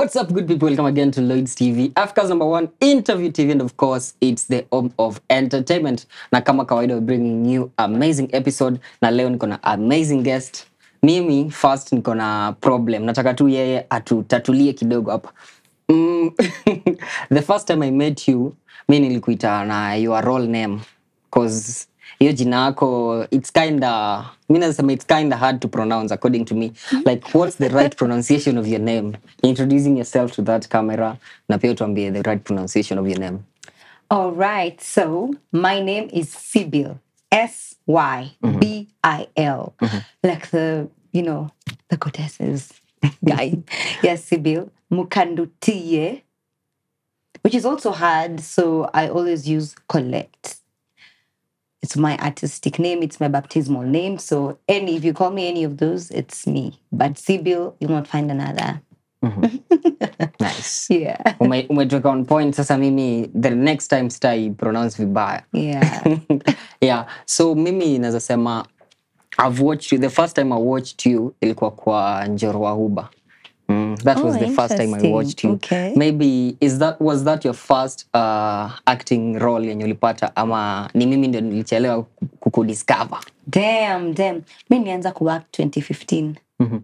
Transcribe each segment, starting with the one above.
What's up, good people? Welcome again to Lloyd's TV, Africa's number one interview TV, and of course, it's the home of entertainment. Na kama kawaida, we're bringing new amazing episode, na leo niko na amazing guest. Mimi first niko na problem, nataka tu yeye atutatulie kidogo hapa. Mm, the first time I met you, mi nilikuita na your role name cause hiyo jina yako it's kinda mi nasema it's kinda hard to pronounce according to me mm-hmm. like what's the right pronunciation of your name introducing yourself to that camera na pia tuambie the right pronunciation of your name All right. So my name is Sybil. S Y mm-hmm. B I L. Mm-hmm. Like the, you know, the goddesses guy. yes, Sybil. Mukandutie. Which is also hard. So I always use Colette. It's my artistic name, it's my baptismal name. So any if you call me any of those, it's me. But Sibyl, you won't find another. Mm-hmm. nice Yeah. Ume- umetoka on point sasa mimi the next time stai pronounce vibaya Yeah. yeah so mimi naweza sema i've watched you the first time i watched you ilikuwa kwa njoro wa huba Mm, that was Oh, the first time i watched you Okay. maybe is that was that your first uh, acting role yenye ulipata ama ni mimi ndio nilichelewa kukudiscover Damn, damn. Mimi nilianza act 2015. Mhm.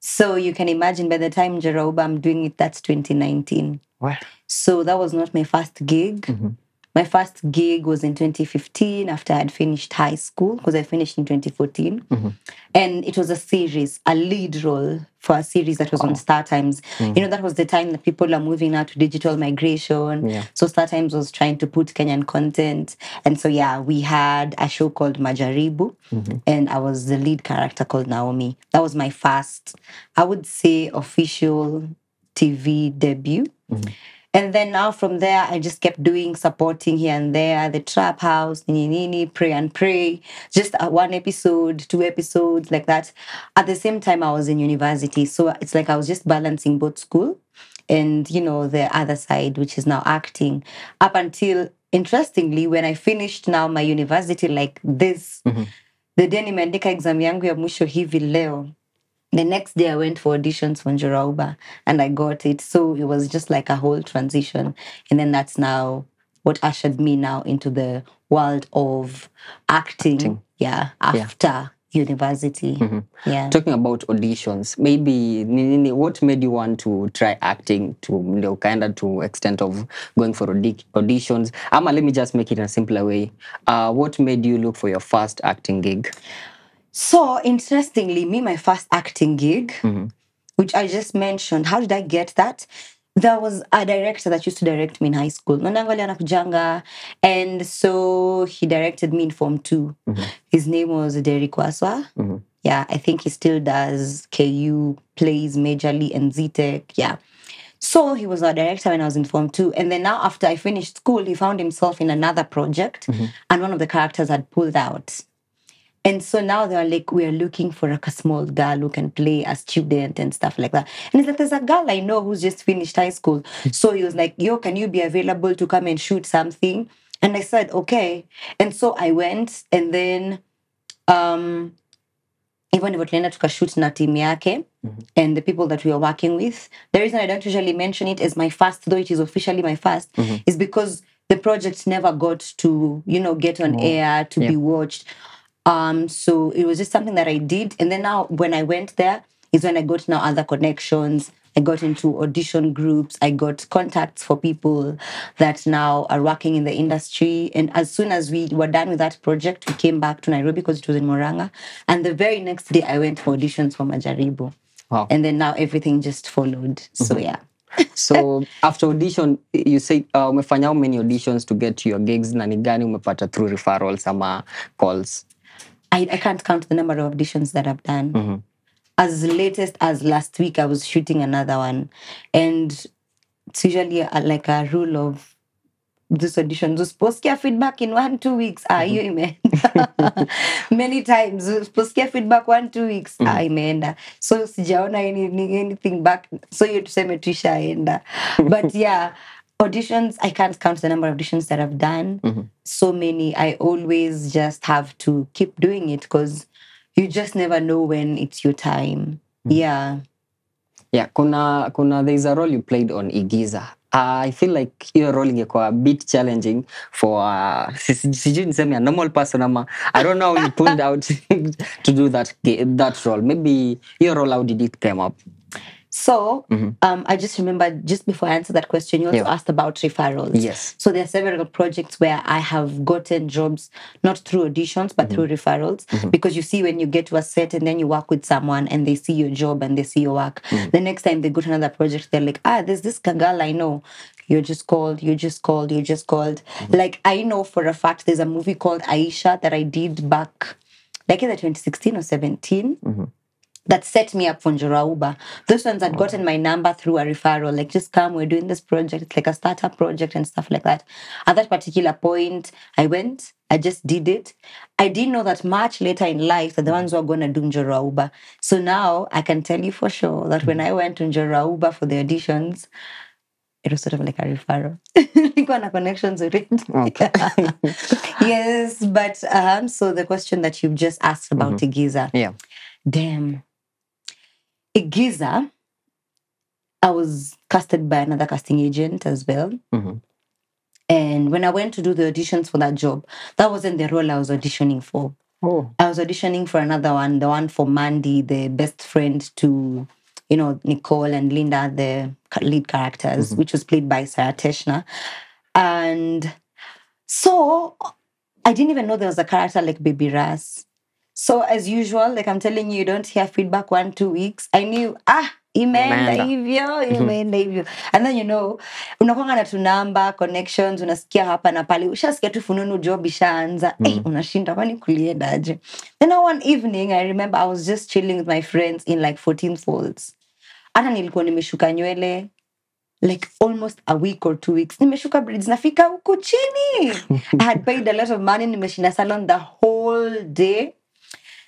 So you can imagine by the time Jeroba I'm doing it, that's 2019. Wow. So that was not my first gig. My first gig was in 2015 after I had finished high school because I finished in 2014. Mm-hmm. And it was a series, a lead role for a series that was on oh. Star Times. Mm-hmm. You know, that was the time that people are moving now to digital migration. Yeah. So Star Times was trying to put Kenyan content. And so, yeah, we had a show called Majaribu, mm-hmm. and I was the lead character called Naomi. That was my first, I would say, official TV debut. And then now from there, I just kept doing supporting here and there, the trap house, nini nini, pray and pray, just uh, one episode, two episodes, like that. At the same time, I was in university, so it's like I was just balancing both school and you know the other side, which is now acting. Up until interestingly, when I finished now my university like this, the day nimeandika exam yangu ya mwisho hivi leo the next day I went for auditions for Njorauba and I got it. So it was just like a whole transition. And then that's now what ushered me now into the world of acting. Yeah, after university. Yeah. talking about auditions maybe what made you want to try acting to kind of to extent of going for audi- auditions ama let me just make it in a simpler way uh, what made you look for your first acting gig So interestingly, me, my first acting gig, mm-hmm. which I just mentioned, how did I get that? There was a director that used to direct me in high school. Nonangali anakujanga. And so he directed me in Form 2. Mm-hmm. His name was Derek Waswa. Mm-hmm. Yeah, I think he still does KU, plays majorly and Zetech. Yeah. So he was our director when I was in Form 2. And then now, after I finished school, he found himself in another project. And one of the characters had pulled out. And so now they're like, we're looking for like a small girl who can play a student and stuff like that. And it's like, there's a girl I know who's just finished high school. Hmm. So he was like, yo, can you be available to come and shoot something? And I said, okay. And so I went and then um hivyo ndivyo tulienda tukashoot na team yake mm-hmm. and the people that we are working with the reason i don't usually mention it as my first though it is officially my 1st mm-hmm. is because the project never got to you know get on air to be watched um so it was just something that i did. And then now when i went there is when i got now other connections. I got into audition groups. I got contacts for people that now are working in the industry. And as soon as we were done with that project we came back to nairobi because it was in Murang'a and the very next day i went for auditions for majaribu. Wow. and then now everything just followed. So yeah. So after audition you say uh, umefanya how many auditions to get to your gigs na ni gani umepata through referrals ama calls I, I can't count the number of auditions that I've done. Mm-hmm. As latest as last week, I was shooting another one, and it's usually a, like a rule of this audition. Usiposikia feedback in one two weeks, ah, hiyo imeenda. Many times usiposikia feedback one two weeks, ah, imeenda. So sijaona any, anything back. So hiyo tuseme tushaenda. But yeah. Auditions, I can't count the number of auditions that I've done. So many. I always just have to keep doing it because you just never know when it's your time. Yeah. yeah kuna kuna there is a role you played on igiza Uh, i feel like hiyo role ingekuwa a bit challenging for uh, si- sijui niseme a normal person ama i don't know how you pulled out to do that that role maybe hiyo role how did it come up So mm-hmm. um, I just remember just before I answer that question, you also Yeah. asked about referrals. Yes. So there are several projects where I have gotten jobs not through auditions but through mm-hmm. referrals mm-hmm. because you see when you get to a set and then you work with someone and they see your job and they see your work, the next time they go to another project, they're like, ah, there's this girl I know. You're just called, you're just called, you're just called. Like I know for a fact there's a movie called Aisha that I did back like either 2016 or 17 that set me up for Njorauba. Those ones had gotten my number through a referral, like just come, we're doing this project, it's like a startup project and stuff like that. At that particular point, I went, I just did it. I didn't know that much later in life that the ones who are gonna do Njorauba. So now I can tell you for sure that when I went to Njorauba for the auditions, it was sort of like a referral. Nilikuwa na connections with it. Okay. yes, but um, so the question that you've just asked about Igiza. yeah Damn. Igiza, I was casted by another casting agent as well. Mhm. And when I went to do the auditions for that job, that wasn't the role I was auditioning for. oh I was auditioning for another one, the one for Mandy, the best friend to, you know, Nicole and Linda, the lead characters, which was played by Sarah Teshna. And so I didn't even know there was a character like Baby Ras. So as usual, like I'm telling you, you don't hear feedback one, two weeks. I knew, ah, imeenda hivyo imeenda hivyo. And then you know unakwanga na tunamba connections unasikia hapa na pale. Ushasikia tu fununu job ishaanza. Mm. eh, unashinda kwani kuliendaje then one evening i remember i was just chilling with my friends in like 14 folds. Hata nilikuwa nimeshuka nywele like almost a week or two weeks. Nimeshuka braids nafika huku chini. I had paid a lot of money nimeshinda salon the whole day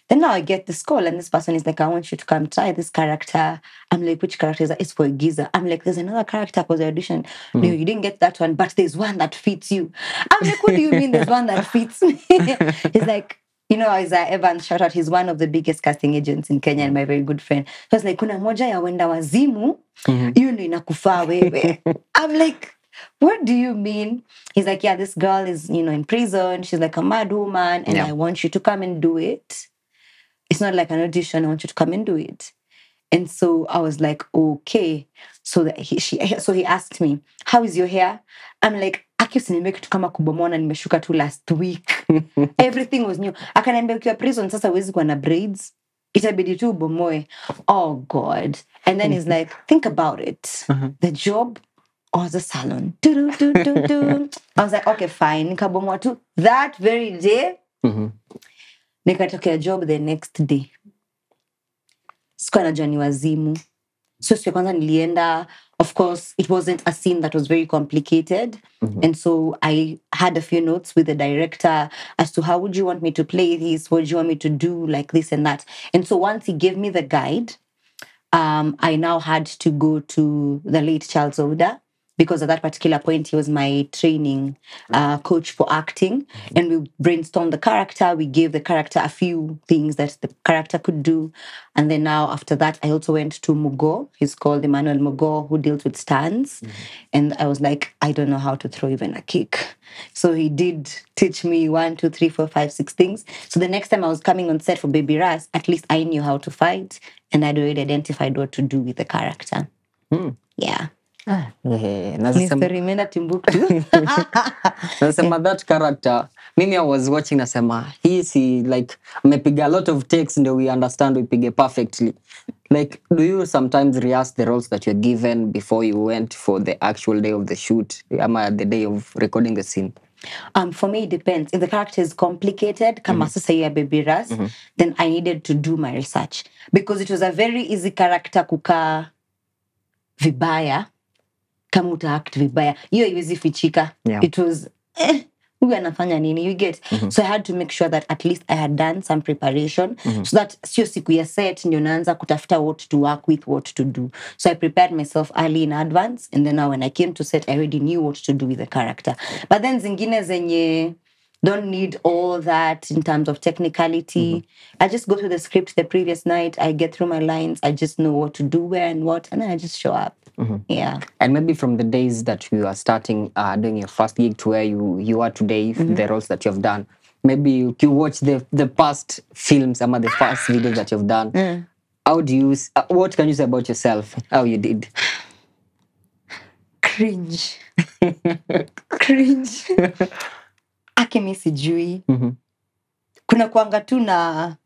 then now I get this call, and this person is like, I want you to come try this character. I'm like, which character is that? It's for Giza. I'm like, there's another character for the audition. No, hmm. you didn't get that one, but there's one that fits you. I'm like, what do you mean there's one that fits me? He's like, you know, Isaiah Evans, shout out, he's one of the biggest casting agents in Kenya and my very good friend. So I was like, kuna moja ya wenda wazimu, mm-hmm. hiyo ndo inakufaa wewe. I'm like, what do you mean? He's like, yeah, this girl is, you know, in prison. She's like a mad woman, and Yeah. I want you to come and do it it's not like an audition. I want you to come and do it. And so I was like, okay. So that he, she, so he asked me, how is your hair? I'm like, aki usiniambie kitu kama kubomona nimeshuka tu last week. Everything was new. Akaniambia ukiwa prison sasa huwezi kuwa na braids. Itabidi tu ubomoe. Oh God. And then he's like, think about it. The job or the salon. Do, do, do, do, do. I was like, okay, fine. Nikabomoa tu. That very day, Mhm. Nikatokea job the next day. Sikuwa najua ni wazimu. So siku ya kwanza nilienda of course it wasn't a scene that was very complicated. And so i had a few notes with the director as to how would you want me to play this? What do you want me to do? Like this and that. And so once he gave me the guide um, I now had to go to the late Charles Ouda because at that particular point he was my training uh, coach for acting, mm-hmm. and we brainstormed the character. We gave the character a few things that the character could do, and then now after that, I also went to Mugo. He's called Emmanuel Mugo, who deals with stands, mm-hmm. and I was like, I don't know how to throw even a kick. So he did teach me one, two, three, four, five, six things. So the next time I was coming on set for Baby Ras, at least I knew how to fight and I'd already identified what to do with the character. Hmm. Yeah. Eh, Timbuktu. nasema that character. Mimi i was watching nasema hii si like amepiga a lot of takes ndio we understand uipige perfectly. Like do you sometimes rehearse the roles that you're given before you went for the actual day of the shoot ama the day of recording the scene? Um, for me, it depends. If the character is complicated, kama sasa ya Baby Ras, then I needed to do my research. Because it was a very easy character kukaa vibaya kama utaact vibaya hiyo iwezi fichika Yeah. it was eh, huyu anafanya nini you get mm-hmm. so i had to make sure that at least i had done some preparation mm-hmm. so that sio siku ya set ndio naanza kutafuta what to work with what to do so i prepared myself early in advance and then now when i came to set i already knew what to do with the character but then zingine zenye don't need all that in terms of technicality. Mm-hmm. I just go through the script the previous night. I get through my lines. I just know what to do, where, and what, and then I just show up. Yeah. And maybe from the days that you are starting uh, doing your first gig to where you you are today, mm-hmm. the roles that you have done, maybe you, you watch the the past films, some of the past videos that you've done. Mm. How do you? Uh, what can you say about yourself? How you did? Cringe. Cringe. Ake mi sijui. Kuna kuanga tu na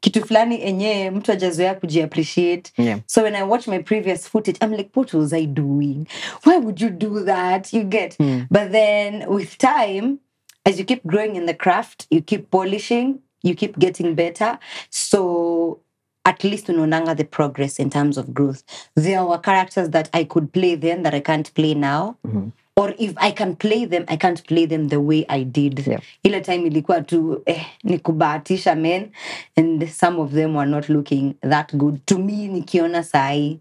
kitu fulani enye mtu ajazoea kujiappreciate. Yeah. so when i watch my previous footage i'm like what was i doing? Why would you do that? You get. Hmm. But then with time as you keep growing in the craft you keep polishing you keep getting better. So at least unaonanga the progress in terms of growth. There were characters that i could play then that i can't play now mm-hmm. Or if i can play them i can't play them the way i did. Yeah. ile time ilikuwa tu eh, ni kubahatisha men and some of them were not looking that good to me nikiona sai.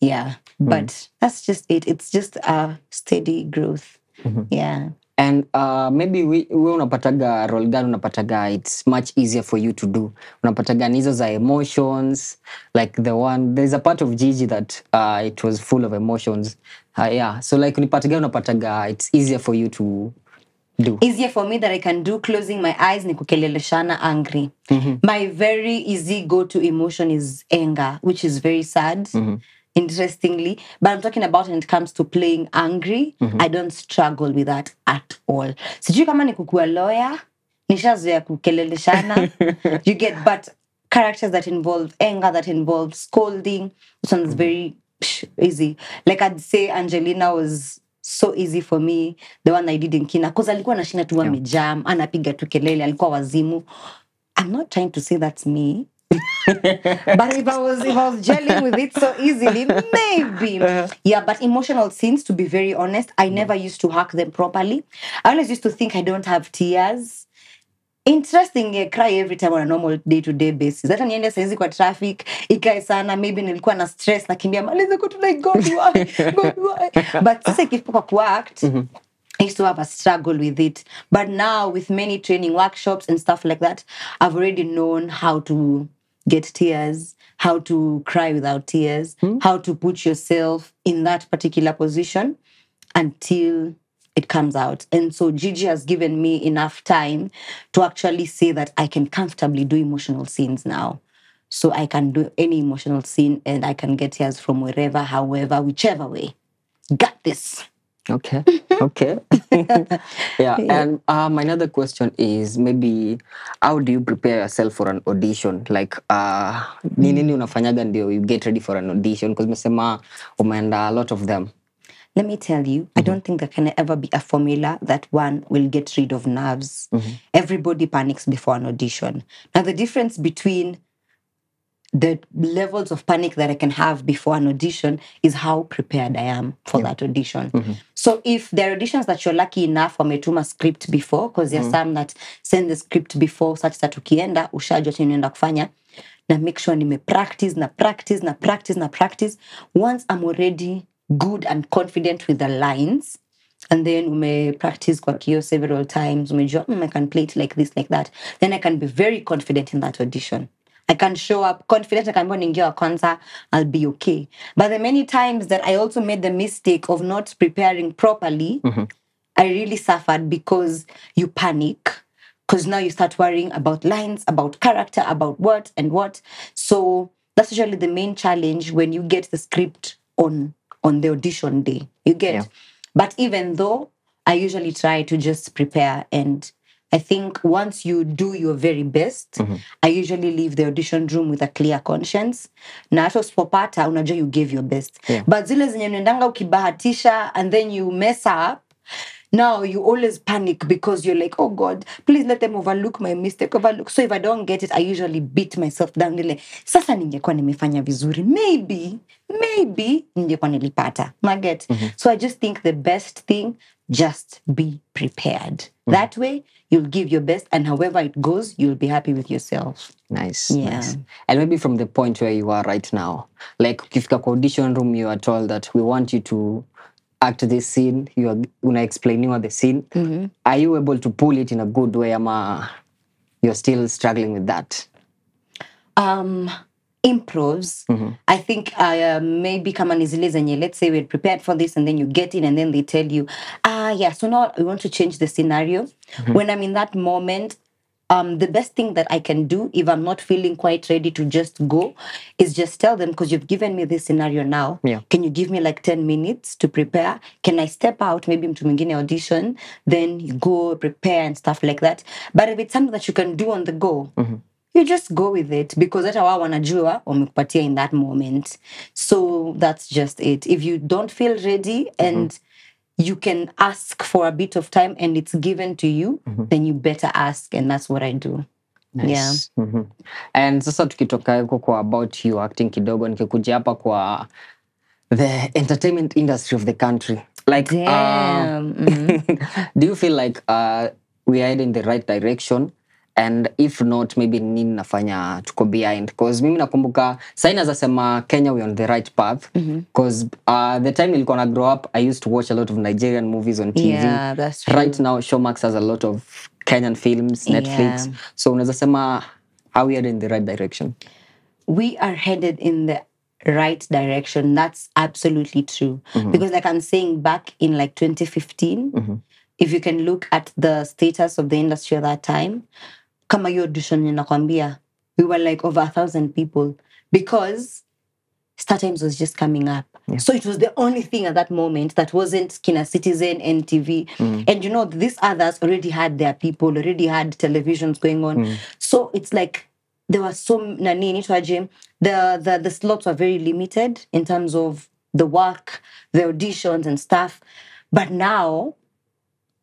Yeah. But that's just it. It's just a steady growth. Yeah And uh, maybe we, we unapataga role gani unapataga it's much easier for you to do. Unapataga ni hizo za emotions like the one there's a part of Gigi that uh, it was full of emotions. Uh, yeah so like unipataga unapataga it's easier for you to do. Easier for me that I can do closing my eyes ni kukeleleshana angry. My very easy go-to emotion is anger, which is very sad. Interestingly, but I'm talking about when it comes to playing angry, mhm. I don't struggle with that at all. Sijui kama ni kukuwa lawyer, nishazoea kukeleleshana. you get, but characters that involve anger, that involve scolding, this one's mhm. very psh, easy. Like I'd say Angelina was so easy for me the one I did in Kina cause alikuwa anashinda tu amejam anapiga tu kelele alikuwa wazimu I'm not trying to say that's me but if I was if I was gelling with it so easily maybe. Uh-huh. Yeah but emotional scenes to be very honest I never mm. used to hack them properly. I always used to think I don't have tears. Interesting I cry every time on a normal day to day basis. Hata niende saizi kwa traffic ikae sana maybe nilikuwa na stress nakimbia maliza like god why god why but sasa ikifika kwa kuact mm-hmm. I used to have a struggle with it. But now, with many training workshops and stuff like that, I've already known how to get tears, how to cry without tears, hmm? how to put yourself in that particular position until it comes out. And so Gigi has given me enough time to actually say that I can comfortably do emotional scenes now. So I can do any emotional scene and I can get tears from wherever, however, whichever way. Got this. Okay. Mm. Okay. yeah. yeah. And um, another question is maybe how do you prepare yourself for an audition? Like uh, ni nini unafanyaga ndio you get ready for an audition? Because mesema umeenda a lot of them. Let me tell you, mm-hmm. I don't think there can ever be a formula that one will get rid of nerves. mm-hmm. Everybody panics before an audition. Now, the difference between the levels of panic that I can have before an audition is how prepared I am for that audition. So if there are auditions that you're lucky enough wametuma script before, because there's some that send the script before such that ukienda ushajua chenye unaenda kufanya na make sure nime practice na practice na practice na practice. Once I'm already good and confident with the lines and then ume practice kwa kio several times umejua mm, I can play it like this like that then I can be very confident in that audition I can show up confident. I can go ningia wa kwanza. I'll be okay. But the many times that I also made the mistake of not preparing properly, mm-hmm. I really suffered because you panic. Because now you start worrying about lines, about character, about what and what. So that's usually the main challenge when you get the script on on the audition day. You get. Yeah. But even though I usually try to just prepare and I think once you do your very best, I usually leave the audition room with a clear conscience. Na hata usipopata unajua you gave your best. Yeah. But zile zenye unaendanga ukibahatisha and then you mess up, now you always panic because you're like, oh God, please let them overlook my mistake. Overlook. So if I don't get it, I usually beat myself down. Nile, sasa ningekuwa nimefanya vizuri. Maybe, maybe ningekuwa nilipata. Maget. Mm-hmm. So I just think the best thing, just be prepared. Mm-hmm. That way, you'll give your best, and however it goes, you'll be happy with yourself. Nice, Yeah. nice. And maybe from the point where you are right now, like if kwa audition room, you are told that we want you to act this scene you are una explainiwa the scene. Are you able to pull it in a good way ama? You're still struggling with that? Um improvs i think uh, maybe kama ni zile zenye let's say we're prepared for this and then you get in and then they tell you ah yeah so now we want to change the scenario. When i'm in that moment um, the best thing that I can do if I'm not feeling quite ready to just go is just tell them because you've given me this scenario now. Yeah. Can you give me like 10 minutes to prepare? Can I step out, maybe mtu mwingine audition, then you go prepare and stuff like that. But if it's something that you can do on the go, you just go with it because that's how hata wao wanajua wamekupatia in that moment so that's just it if you don't feel ready and you can ask for a bit of time and it's given to you mm-hmm. then you better ask and that's what i do Nice. yeah Mm-hmm. and sasa tukitoka huko kwa about you acting kidogo nikikuja hapa kwa the entertainment industry of the country like uh, mm-hmm. do you feel like uh, we are in the right direction and if not maybe nini nafanya tuko behind because mimi nakumbuka sai naweza sema kenya we on the right path mm-hmm. because uh, the time nilikuwa na grow up i used to watch a lot of nigerian movies on tv Yeah, that's true. right now showmax has a lot of kenyan films netflix Yeah. so unaweza sema how we are in the right direction we are headed in the right direction. That's absolutely true. Mm-hmm. Because, like I'm saying, back in like 2015, mm-hmm. if you can look at the status of the industry at that time, kama hiyo audition ninakwambia, we were like over a thousand people because Star Times was just coming up. So it was the only thing at that moment that wasn't Kina Citizen, NTV. And you know, these others already had their people, already had televisions going on. So it's like there were so nani inaitwaje? the the the slots were very limited in terms of the work, the auditions and stuff. But now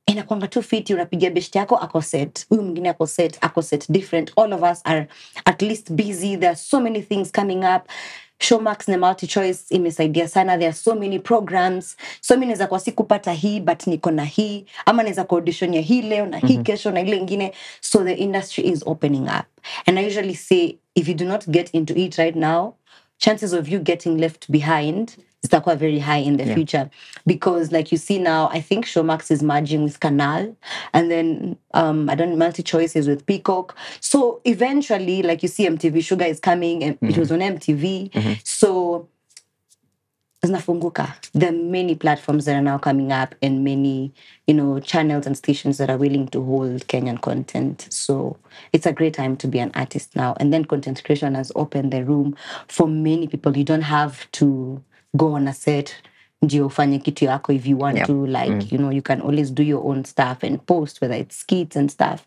inakwanga tu fiti unapiga best yako ako set. Huyu mwingine ako set ako set different. All of us are at least busy. There are so many things coming up. Showmax na multi choice imesaidia sana. There are so many programs. So mi naweza si kupata hii but niko na hii. Ama naweza kuaudition ya hii leo na hii kesho na ile ingine. So the industry is opening up. And i usually say if you do not get into it right now chances of you getting left behind zitakuwa very high in the future. Because like you see now i think showmax is merging with canal and then um i don't multi choices with peacock. So eventually like you see mtv Shuga is coming and it was on mtv so zinafunguka there are many platforms that are now coming up and many you know channels and stations that are willing to hold kenyan content. So it's a great time to be an artist now. And then content creation has opened the room for many people. You don't have to go on a set ndio ufanye kitu yako if you want Yep. to like mm. you know you can always do your own stuff and post whether it's skits and stuff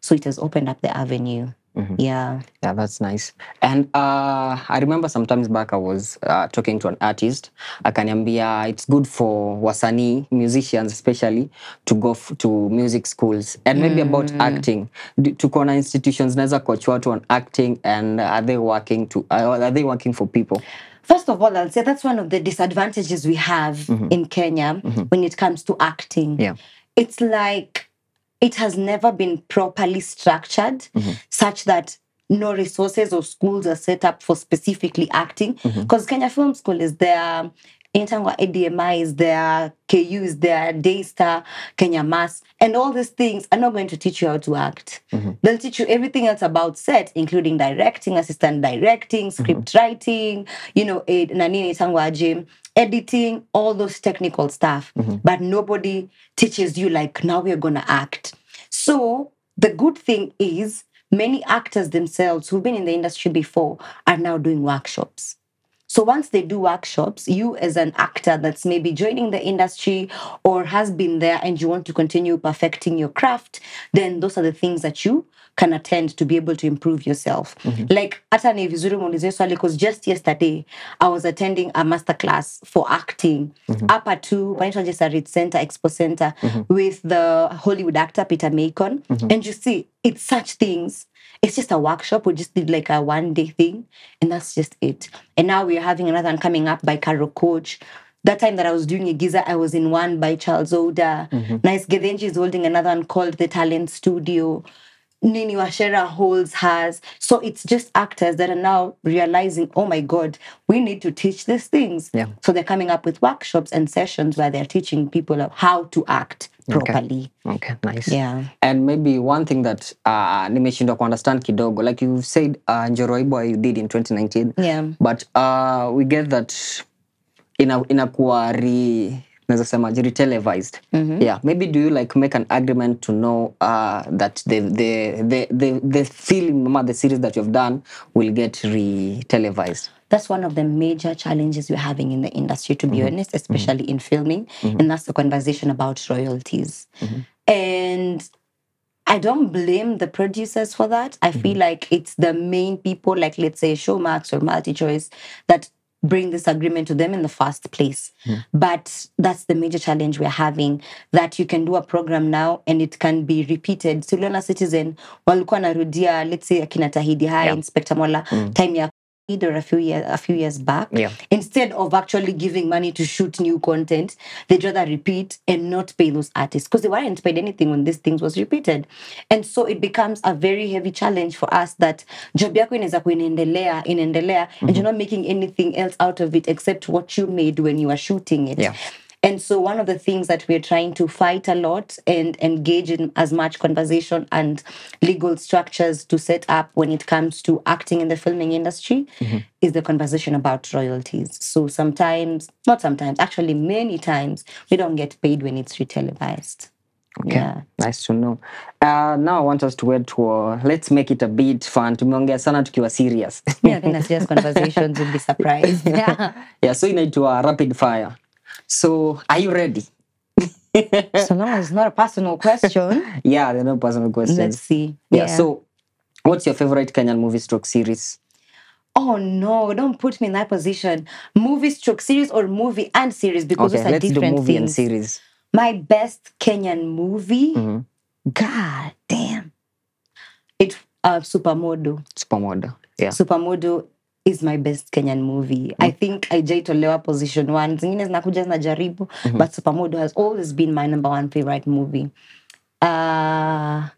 so it has opened up the avenue Mm-hmm. yeah Yeah, that's nice. And uh, I remember sometimes back I was uh, talking to an artist. Akaniambia it's good for wasani musicians especially, to go f- to music schools. And maybe mm. about acting. D- to corner institutions naweza coach watu on acting and are they working to uh, are they working for people? First of all, I'll say that's one of the disadvantages we have mm-hmm. in Kenya mm-hmm. when it comes to acting. Yeah. It's like it has never been properly structured mm-hmm. such that no resources or schools are set up for specifically acting. Because Kenya Film School is there, Intangwa ADMI is there, KU is there, Daystar, Kenya Mass, and all these things are not going to teach you how to act. Mm-hmm. They'll teach you everything else about set, including directing, assistant directing, mm-hmm. script writing, you know, ed- nani inaitangwa editing, all those technical stuff. Mm-hmm. But nobody teaches you like now we're gonna act. So the good thing is many actors themselves who've been in the industry before are now doing workshops. So once they do workshops, you as an actor that's maybe joining the industry or has been there and you want to continue perfecting your craft, then those are the things that you can attend to be able to improve yourself. Mm-hmm. Like hata ni vizuri muulize swali because just yesterday I was attending a masterclass for acting mm-hmm. up at two Jesarit Center, Expo Center mm-hmm. with the Hollywood actor Peter Macon. And you see, it's such things it's just a workshop. We just did like a one day thing, and that's just it. And now we're having another one coming up by Carol Coach. That time that I was doing a Giza, I was in one by Charles Ouda. Mm-hmm. Nice Githinji is holding another one called The Talent Studio. Nini Wacera holds has. So it's just actors that are now realizing, oh my God, we need to teach these things. Yeah. So they're coming up with workshops and sessions where they're teaching people how to act properly. okay nice Yeah. and maybe one thing that uh, nimeshindwa kuunderstand kidogo like you said uh, boy you did in 2019 Yeah. but uh, we get that ina, inakuwa re naweza sema retelevised mm-hmm. yeah maybe do you like make an agreement to know uh, that the, the, the, the, the film the series that you've done will get re-televised that's one of the major challenges we're having in the industry, to be mm-hmm. honest, especially mm-hmm. in filming. And that's the conversation about royalties. And I don't blame the producers for that. I feel like it's the main people, like let's say Showmax or MultiChoice, that bring this agreement to them in the first place. Hmm. But that's the major challenge we're having that you can do a program now and it can be repeated. So, Tuliona Citizen walikuwa narudia, let's say akina Tahidi High, Inspekta Mwala, hmm. time ya or a few years a few years back Yeah. instead of actually giving money to shoot new content they'd rather repeat and not pay those artists because they weren't paid anything when these things was repeated and so it becomes a very heavy challenge for us that job yako inaweza kuwa inaendelea and mm-hmm. you're not making anything else out of it except what you made when you were shooting it Yeah. And so one of the things that we're trying to fight a lot and engage in as much conversation and legal structures to set up when it comes to acting in the filming industry is the conversation about royalties. So sometimes, not sometimes, actually many times, we don't get paid when it's retelevised. Okay. Yeah. Nice to know. Uh, now I want us to wait to uh, let's make it a bit fun. Tumeongea sana tukiwa serious. Yeah, I think that's just conversations. You'll be surprised. Yeah. yeah, so inaitwa rapid fire. So are you ready? so long as it's not a personal question, Yeah, there are no personal questions. let's see. yeah. So what's your favorite Kenyan movie stroke series? Oh no, don't put me in that position. Movie stroke series or movie and series because Okay, those are let's do different movie and series. My best Kenyan movie, Mhm. god damn. It uh Supa Modo. Supermodo. Yeah. Supa Modo is my best Kenyan movie. mm. I think aijaitolewa position one. Zingine zinakuja zinajaribu, but Supermodo has always been my number one favorite movie. Uh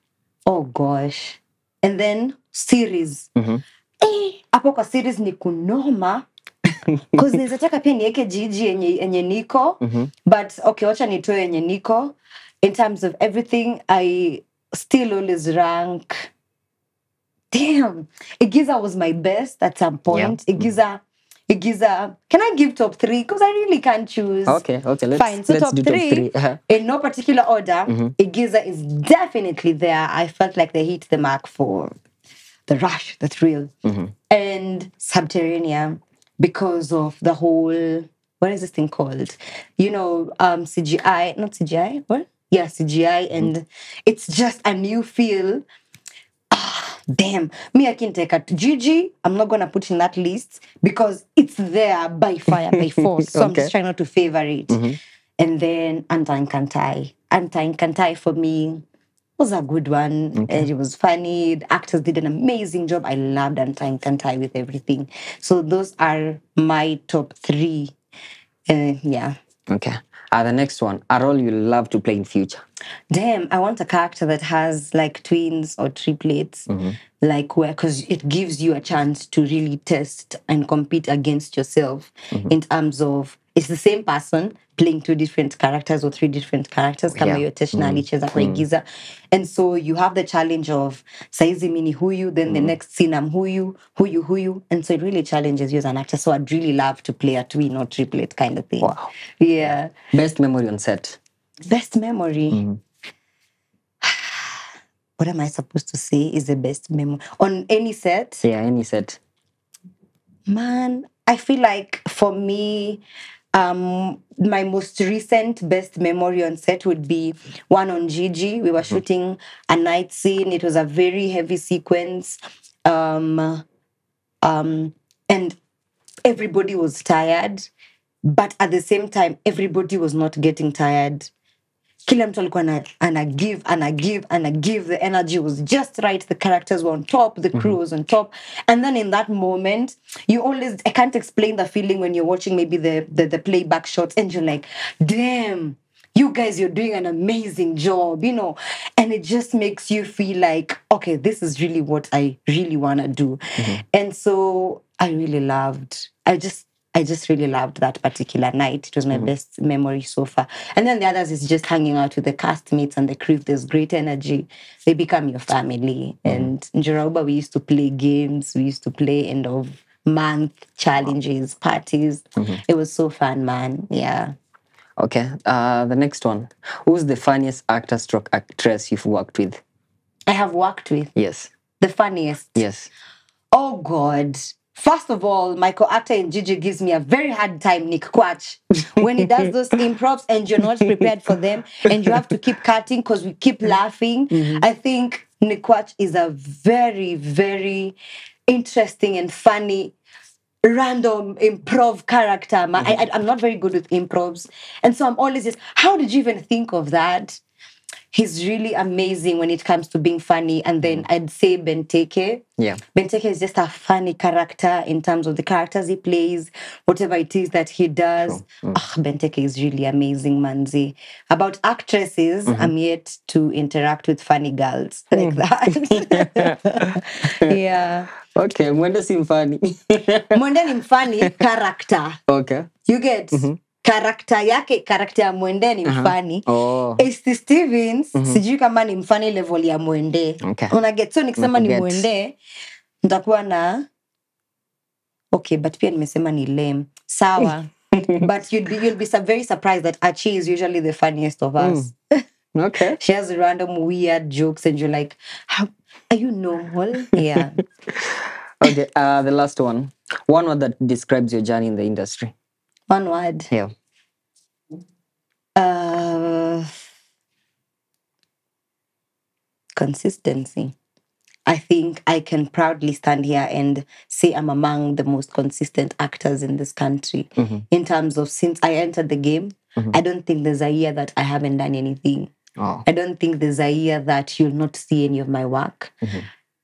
oh gosh. And then series. Mhm. Eh, hapo kwa series ni kunoma nawezataka naweza taka pia niweke jiji yenye, yenye niko Mhm. but okay wacha nitoe yenye niko in terms of everything i still always rank damn. Igiza was my best at some point. Igiza igiza can i give top three? Because i really can't choose. Okay, okay. Let's, Fine, so let's top do three. top three. Uh-huh. in no particular order igiza is definitely there. I felt like they hit the mark for the rush the thrill. And subterranean because of the whole what is this thing called? You know um cgi not cgi what? Yeah cgi and it's just a new feel damn me i can take a Gigi i'm not gonna put in that list because it's there by fire by force. So i'm just trying not to favor it. And then anti kantai. Anti kantai for me was a good one and it was funny. The actors did an amazing job. I loved anti kantai with everything. So those are my top three. Uh, yeah. Okay. Uh, the next one. A role you love to play in future. damn i want a character that has like twins or triplets like where because it gives you a chance to really test and compete against yourself in terms of it's the same person playing two different characters or three different characters kama Yeah. teshna mm. alicheza kwa igiza mm. and so you have the challenge of saizi mini huyu then the mm. next scene i'm huyu huyu huyu and so it really challenges you as an actor so i'd really love to play a twin or triplet kind of thing Wow. yeah Best memory on set. Best memory. what am I supposed to say is the best memory on any set? Yeah, any set. Man, I feel like for me, um, my most recent best memory on set would be one on Gigi. We were shooting a night scene. It was a very heavy sequence. Um, um, and everybody was tired. But at the same time, everybody was not getting tired. Kila mtu alikuwa ana, ana give ana give ana give. The energy was just right. The characters were on top the mm-hmm. crew was on top. And then in that moment you always i can't explain the feeling when you're watching maybe the the, the playback shots and you're like damn you guys, you're doing an amazing job, you know, and it just makes you feel like, okay, this is really what I really want to do. Mm-hmm. And so I really loved, I just, I just really loved that particular night. It was my mm-hmm. best memory so far. And then the others is just hanging out with the castmates and the crew. There's great energy. They become your family. Mm-hmm. And in Jorauba, we used to play games. We used to play end of month challenges, parties. Mm-hmm. It was so fun, man. Yeah. Okay. Uh, the next one. Who's the funniest actor stroke actress you've worked with? I have worked with Yes. the funniest. Yes. Oh God. First of all, my co-actor in Gigi gives me a very hard time, Nick Quach. When he does those improvs and you're not prepared for them and you have to keep cutting because we keep laughing. Mm-hmm. I think Nick Quach is a very, very interesting and funny random improv character. I, mm-hmm. I, I'm not very good with improvs. And so I'm always just, how did you even think of that? He's really amazing when it comes to being funny. And mm. then I'd say Benteke. Yeah. Benteke is just a funny character in terms of the characters he plays, whatever it is that he does. Mm. Ah, Benteke is really amazing, Manzi. About actresses, mm-hmm. I'm yet to interact with funny girls mm. like that. yeah. Okay. Mwende si mfani. Mwende ni mfani character. okay. You get mm-hmm. Karakta yake karakta ya mwende ni mfani uh-huh. Oh. Stevens sijui kama ni mfani level ya mwende Okay. unaget so nikisema ni mwende nitakuwa na okay but pia nimesema ni lame sawa but you'd be, you'll be very surprised that achi is usually the funniest of us mm. Okay. she has random weird jokes and you're like how are you normal yeah Okay. Uh, the last one. One word that describes your journey in the industry. one word Yeah. Uh, consistency. I think I can proudly stand here and say I'm among the most consistent actors in this country. Mm-hmm. In terms of since I entered the game, mm-hmm. I don't think there's a year that I haven't done anything. Oh. I don't think there's a year that you'll not see any of my work. Mm-hmm.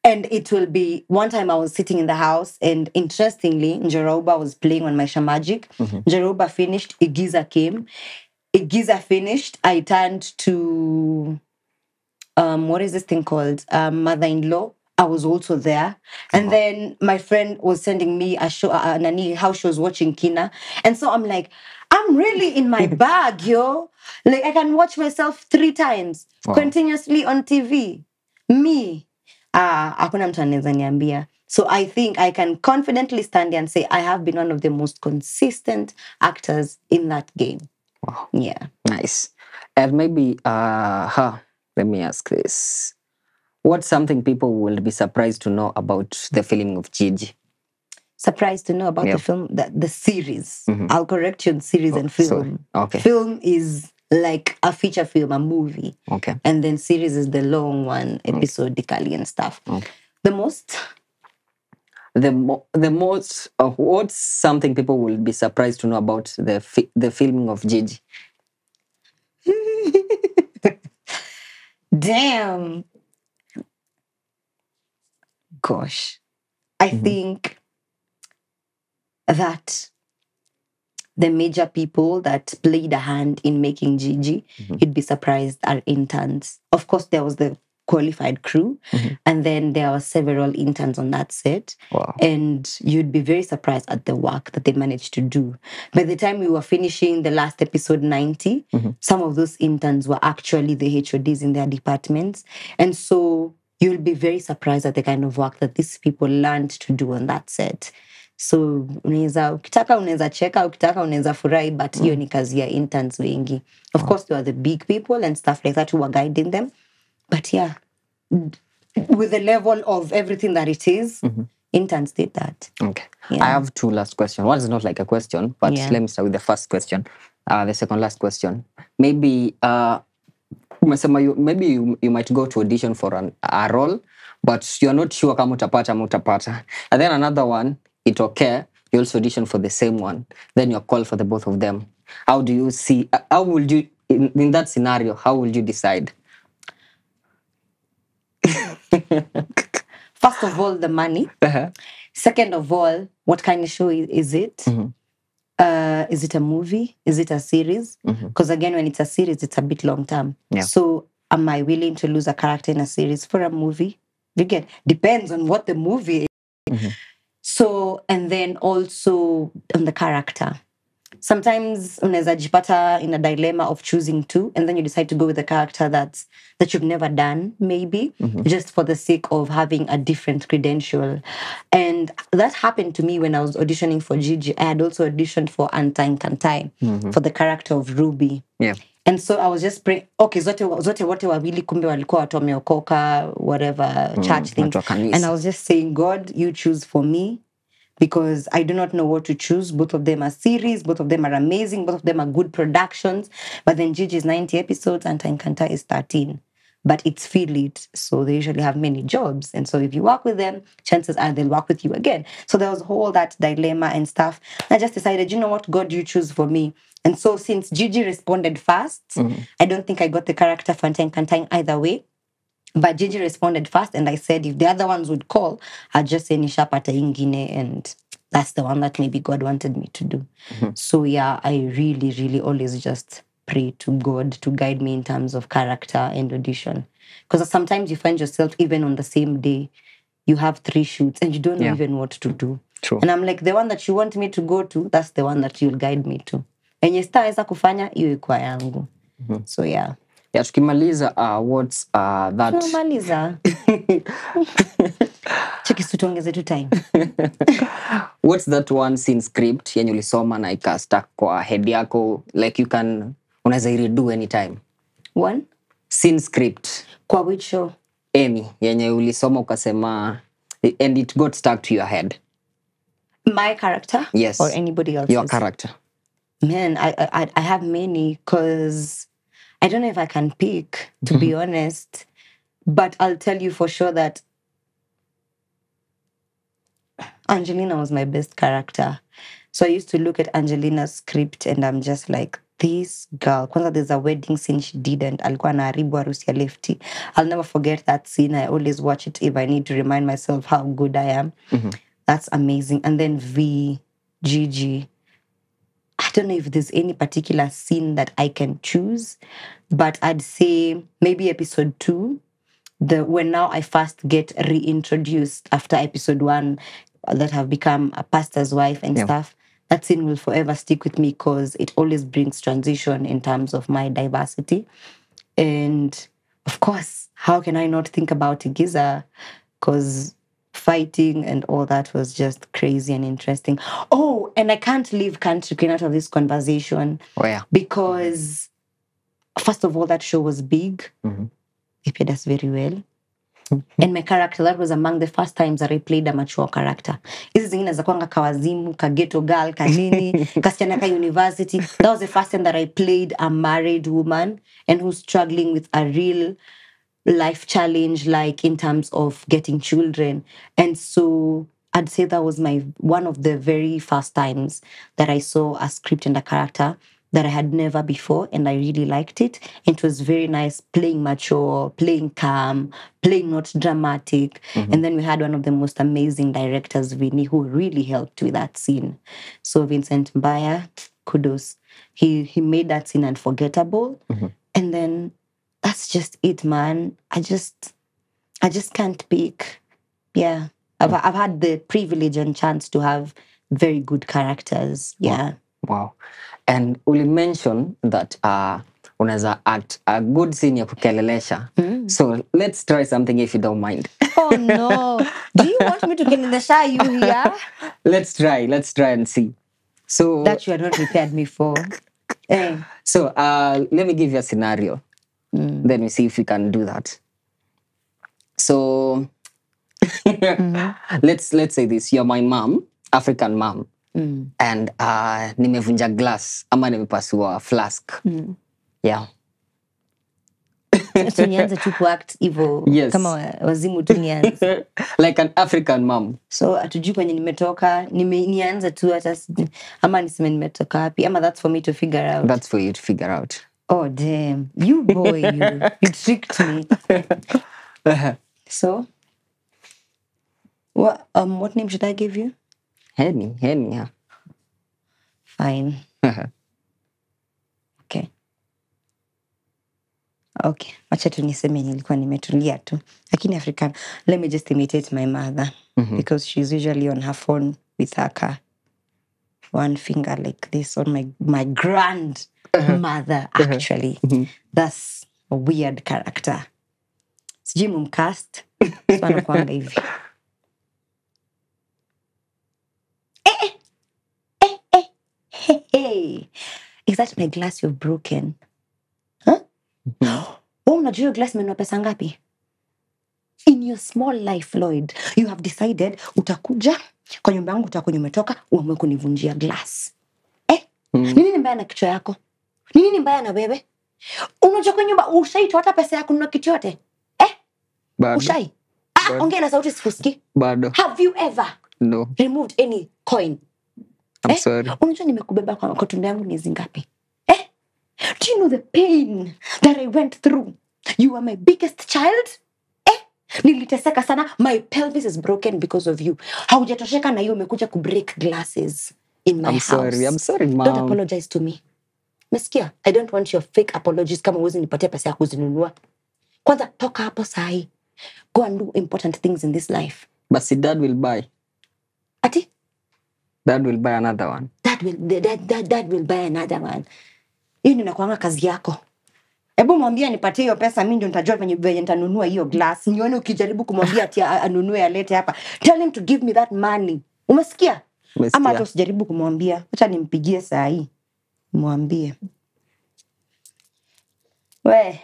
And it will be one time I was sitting in the house, and interestingly, Njeroba was playing on my Magic. Njeroba finished, Igiza came. Igiza finished, I turned to um, what is this thing called? Um, mother-in-law. I was also there, and then my friend was sending me a show, uh, Nani, how she was watching Kina, and so I'm like, I'm really in my bag, yo. Like I can watch myself three times Wow. continuously on TV. Me, ah, hakuna mtu anaweza niambia. So I think I can confidently stand here and say I have been one of the most consistent actors in that game. Wow. Yeah. Nice. And maybe, uh, huh, let me ask this. What's something people will be surprised to know about the filming of Gigi? surprised to know about Yeah. the film that the series mm-hmm. i'll correct you on series and oh, film sorry. Okay. film is like a feature film a movie Okay. and then series is the long one mm. episodically and stuff Okay. the most The mo- the most uh, what's something people will be surprised to know about the fi- the filming of Gigi? damn gosh i think that the major people that played a hand in making Gigi, you'd be surprised, are interns. Of course, there was the qualified crew, mm-hmm. and then there were several interns on that set. Wow. And you'd be very surprised at the work that they managed to do. By the time we were finishing the last episode 90, mm-hmm. some of those interns were actually the HODs in their departments. And so you'll be very surprised at the kind of work that these people learned to do on that set. so unaweza ukitaka unaweza cheka ukitaka unaweza furahi but hiyo mm. ni kazi ya interns wengi of course there are the big people and stuff like that who are guiding them but yeah with the level of everything that it is, interns did that Okay. Yeah. I have two last questions. One is not like a question, but Yeah. let me start with the first question. Uh, the second last question. Maybe uh, maybe you, you might go to audition for an, a role, but you're not sure kama utapata ama utapata. And then another one, it okay, you also audition for the same one. Then you're called for the both of them. How do you see, uh, how would you, in, in that scenario, how would you decide? first of all the money uh-huh. second of all what kind of show is it mm-hmm. uh, is it a movie? Is it a series? Mm-hmm. Because again, when it's a series, it's a bit long term. Yeah. So am I willing to lose a character in a series for a movie? You get depends on what the movie is. Mm-hmm. So and then also on the character. Sometimes unaweza jipata in a dilemma of choosing two, and then you decide to go with a character that's that you've never done, maybe mm-hmm. just for the sake of having a different credential. And that happened to me when I was auditioning for Gigi. I had also auditioned for Antine Kantai mm-hmm. for the character of Ruby. Yeah. And so I was just praying, okay, zote, zote wote wawili kumbe walikuwa watu wameokoka, whatever, mm, church thing. watu wa kanisa. And I was just saying, God, you choose for me because I do not know what to choose. Both of them are series, both of them are amazing, both of them are good productions. But then Gigi is 90 episodes and Tankanta is 13. But it's field it, so they usually have many jobs. And so if you work with them, chances are they'll work with you again. So there was all that dilemma and stuff. I just decided, you know what, God, you choose for me. And so since Gigi responded fast, mm-hmm. I don't think I got the character for Tankanta either way. But Gigi responded fast, and I said if the other ones would call, I'd just say Nishapata Ingine, and that's the one that maybe God wanted me to do. Mm-hmm. So yeah, I really, really always just pray to God to guide me in terms of character and audition. Because sometimes you find yourself even on the same day, you have three shoots and you don't know even what to do. True. And I'm like, the one that you want me to go to, that's the one that you'll guide me to. And Enye sitaweza kufanya hiyo ikuwa yangu. Mm-hmm. So yeah. Yeah, tukimaliza uh, what's uh, that tumaliza tuongeze tu time. what's that one scene script yenye ulisoma na ikastak kwa head yako like you can unaweza iredo anytime One, scene script kwa which show? yenye ulisoma ukasema and it got stuck to your head My character? Yes. Or anybody else's? your character Man, I I, I have many because I don't know if I can pick, to be mm-hmm. honest. But I'll tell you for sure that Angelina was my best character. So I used to look at Angelina's script and I'm just like, this girl. Kwanza there's a wedding scene she did and alikuwa anaharibu harusi ya lefty. I'll never forget that scene. I always watch it if I need to remind myself how good I am. Mm-hmm. That's amazing. And then V, Gigi. Don't know if there's any particular scene that I can choose, but I'd say maybe episode two, the when now I first get reintroduced after episode one, that have become a pastor's wife and Yeah. stuff. That scene will forever stick with me because it always brings transition in terms of my diversity. And of course, how can I not think about Giza? Because fighting and all that was just crazy and interesting. Oh, and I can't leave Country Queen out of this conversation oh yeah because, first of all, that show was big. Mhm. They paid us very well. and my character, that was among the first times that I played a mature character. Hizi zingine za kwanga kawazimu, kageto girl, kanini, kasichana ka university. That was the first time that I played a married woman and who's struggling with a real life challenge like in terms of getting children. And so i'd say that was my one of the very first times that i saw a script and a character that i had never before and i really liked it. It was very nice playing mature playing calm playing not dramatic. Mm-hmm. And then we had one of the most amazing directors vinny who really helped with that scene. So vincent mbaya kudos. He he made that scene unforgettable. Mm-hmm. And then that's just it, man. I just, I just can't pick. Yeah, I've I've had the privilege and chance to have very good characters. Yeah, wow and uli mention that uh, unaweza act a good scene ya kukelelesha so let's try something if you don't mind Oh no! Do you want me to get in you here? let's try let's try and see so That you are not prepared me for. Eh, So uh, let me give you a scenario. Then we see if we can do that. So mm. let's let's say this: you're my mom, African mom, mm, and uh, nimevunja glass ama nimepasua flask. mm. Yeah. Tu kuact hivo Yes. kama wazimu tu nianze. like an African mom. So hatujui kwenye nimetoka, nime, nianze tu hata ama niseme nimetoka wapi ama that's for me to figure out. That's for you to figure out. Oh damn, you boy, you you tricked me. So, what um what name should I give you? Henny, Henny, yeah. fine. Okay. Okay. Wacha tu niseme nilikuwa nimetulia tu. Lakini african let me just imitate my mother. Because she's usually on her phone with her car. One finger like this on my my grand mother actually. That's a weird character. Sijui mumcast. Anakwanga anakuanga hivi. Hey, hey. is that my glass you've broken? Huh? oh, unajua glass imenunua pesa ngapi? In your small life lloyd you have decided utakuja kwa nyumba yangu utakunya umetoka uamue kunivunjia glass. Eh? ni nini mbaya na kichwa yako ni nini mbaya na wewe? Unajua kwa nyumba ushaitoa hata pesa ya kununua kitu yote? Eh? bado. Ushai? Ah, ongea na sauti sikusiki bado. Have you ever no. removed any coin? I'm Eh? sorry. Unajua nimekubeba kwa, kwa tumbo yangu miezi ngapi? Eh? do you know the pain that i went through? You are my biggest child? Eh? niliteseka sana. My pelvis is broken because of you. Haujatosheka na hiyo umekuja kubreak glasses in my i'm house. Sorry i'm sorry don't apologize to me meskia i don't want your fake apologies kama uwezi nipatia pesa ya kuzinunua. Kwanza toka hapo sahi go and do important things in this life. But see dad will buy. Ati? Dad will buy another one. Dad will, dad, dad, dad will buy another one. Hiyo ndio inakuanga kazi yako. Hebu mwambie nipatie hiyo pesa mi ndio nitajua venye venye nitanunua hiyo glass. Nione ukijaribu kumwambia ati anunue alete hapa. Tell him to give me that money. Umesikia? Umesikia? ama hata usijaribu kumwambia. Hacha nimpigie saa hii mwambie. We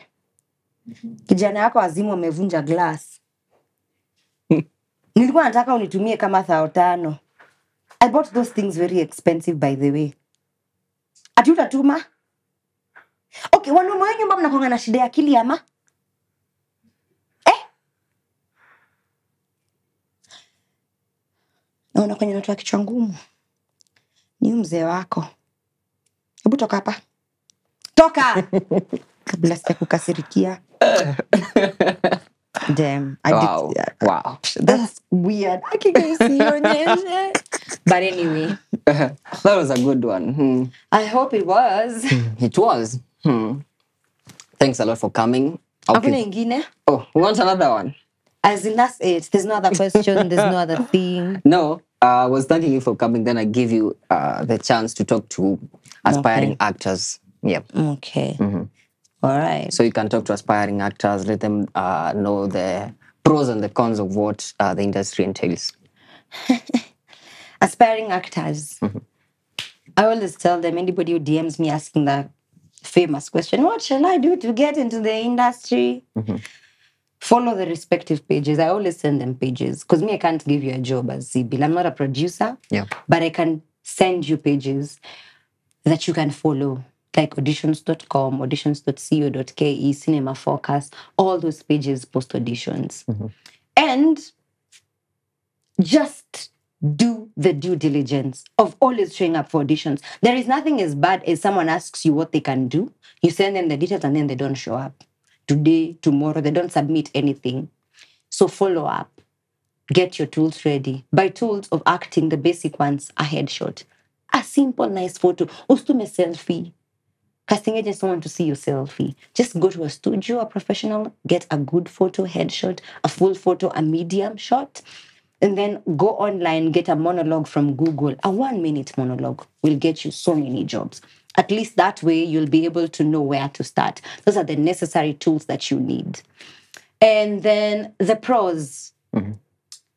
kijana yako azimu amevunja glass. Nilikuwa nataka unitumie kama thao tano. I bought those things very expensive by the way. Ati utatuma okay wanaume wenyu mba mnakonga na shida ya akili ama? Eh? naona kwenye natoa kichwa ngumu. Ni mzee wako hebu toka hapa toka kabla sija kukasirikia Damn, I wow did, wow that's weird. Akikusionyeshe. but anyway, that was a good one hmm. I hope it was. it was hmm. thanks a lot for coming Hakuna okay. ingine? oh we want another one As in that's it. There's no other question. There's no other thing. No, uh, I was thanking you for coming. Then I give you uh, the chance to talk to aspiring actors. Yeah. Okay. All right. So you can talk to aspiring actors, let them uh, know the pros and the cons of what uh, the industry entails. Aspiring actors. I always tell them anybody who DMs me asking that famous question, what shall I do to get into the industry? Follow the respective pages. I always send them pages because me, I can't give you a job as Sybil. I'm not a producer. Yeah. but I can send you pages that you can follow, like auditions.com, auditions.co.ke, Cinema Focus, all those pages post auditions. Mm-hmm. And just do the due diligence of always showing up for auditions. There is nothing as bad as someone asks you what they can do, you send them the details and then they don't show up. Today, tomorrow, they don't submit anything. So follow up get your tools ready. By tools of acting, the basic ones, a headshot, a simple, nice photo, ustume selfie. Casting agents don't want to see your selfie. Just go to a studio, a professional, get a good photo, headshot, a full photo, a medium shot, and then go online, get a monologue from Google. A one minute monologue will get you so many jobs. At least that way, you'll be able to know where to start. Those are the necessary tools that you need. And then the pros mm-hmm.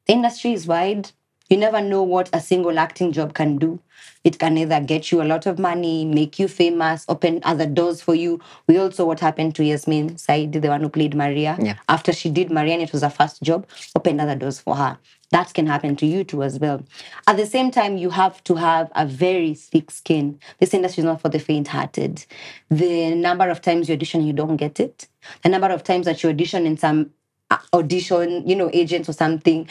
the industry is wide. You never know what a single acting job can do. It can either get you a lot of money, make you famous, open other doors for you. We also what happened to Yasmin Said, the one who played Maria. Yeah. After she did Maria and it was her first job, opened other doors for her. That can happen to you too as well. At the same time, you have to have a very thick skin. This industry is not for the faint-hearted. The number of times you audition, you don't get it. The number of times that you audition in some uh, audition, you know, agents or something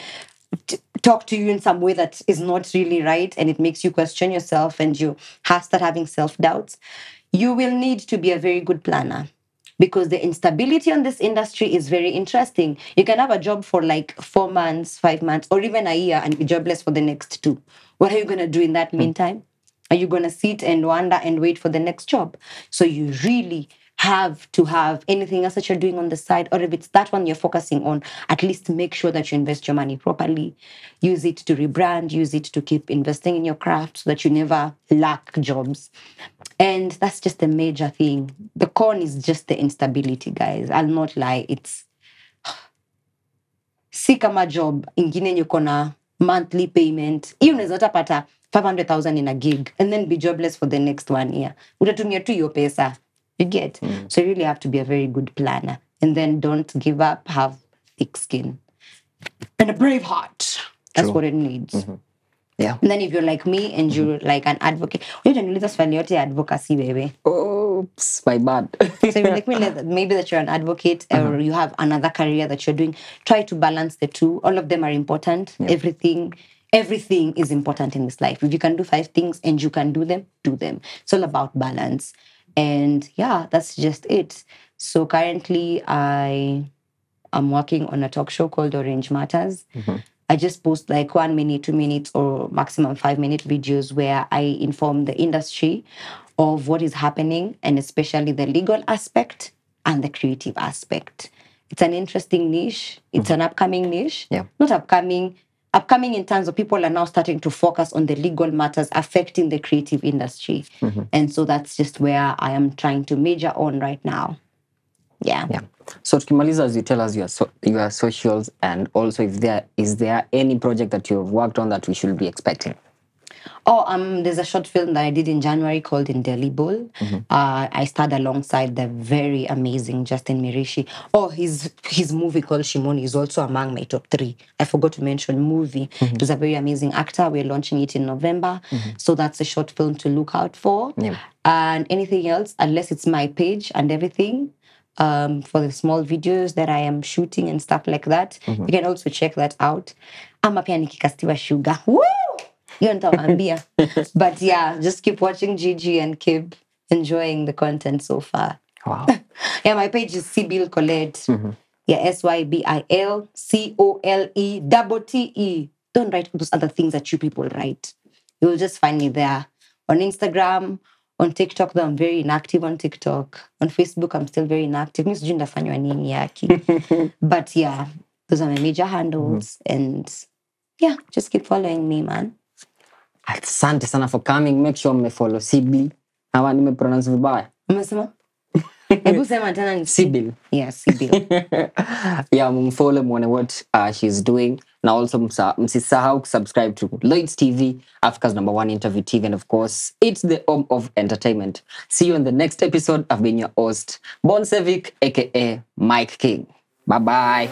talk to you in some way that is not really right and it makes you question yourself and you have start having self-doubts you will need to be a very good planner because the instability on this industry is very interesting. You can have a job for like four months five months or even a year and be jobless for the next two. What are you going to do in that hmm. meantime? Are you going to sit and wonder and wait for the next job? So you really have to have anything else that you're doing on the side, or if it's that one you're focusing on, at least make sure that you invest your money properly. Use it to rebrand, use it to keep investing in your craft so that you never lack jobs. And that's just a major thing. The con is just the instability, guys. I'll not lie. It's si kama job ingine uko na monthly payment hiyo unaweza utapata 500000 in a gig and then be jobless for the next one year utatumia tu hiyo pesa you get hmm. so you really have to be a very good planner and then don't give up have thick skin and a brave heart that's True. what it needs mm-hmm. Yeah. and then if you're like me and you're mm-hmm. like an advocate utaniuliza swali yote ya advocacy baby. Oops, my bad. so like me, maybe that you're an advocate or mm-hmm. you have another career that you're doing, try to balance the two. All of them are important. Everything, everything is important in this life. If you can do five things and you can do them, do them. It's all about balance. And yeah, that's just it. So currently I am working on a talk show called Orange Matters. Mm-hmm. I just post like one minute, two minutes, or maximum five minute videos where I inform the industry of what is happening and especially the legal aspect and the creative aspect. It's an interesting niche. It's mm-hmm. an upcoming niche. Yeah. Not upcoming, upcoming in terms of people are now starting to focus on the legal matters affecting the creative industry. Mm-hmm. And so that's just where I am trying to major on right now. Yeah. Yeah. So tukimaliza as you tell us your so, your socials and also if there is there any project that you've worked on that we should be expecting. Oh, um, there's a short film that I did in January called Indelible. Uh, I starred alongside the very amazing Justin Mirichii. Oh, his his movie called Shimoni is also among my top three. I forgot to mention movie. He's a very amazing actor. We're launching it in November, so that's a short film to look out for. Yeah. And anything else, unless it's my page and everything. Um, for the small videos that I am shooting and stuff like that, you can also check that out. Ama pia nikikastiwa Shuga. Woo! Hiyo nitawaambia but yeah just keep watching Gigi and keep enjoying the content so far. Wow. yeah my page is Sybil Colette. Mm-hmm. Yeah s-y-b-i-l c-o-l-e double t-e don't write those other things that you people write. You'll just find me there. On instagram on tiktok though i'm very inactive on tiktok. On facebook i'm still very inactive. Mi sijui ndafanywa nini yaki but yeah those are my major handles mm-hmm. and yeah just keep following me man Asante sana for coming. Make sure mmefollow sibil Hawa nimepronounce vibaya. umesema hebu sema tena ni Sibyl. yeah sibil yeah, mumfollow muone what uh, she's doing. Na also msisahau kusubscribe to Lloyd's TV, Africa's number one interview TV. And of course, it's the home of entertainment. See you in the next episode. I've been your host, Bon Sevic, aka Mike King. Bye bye.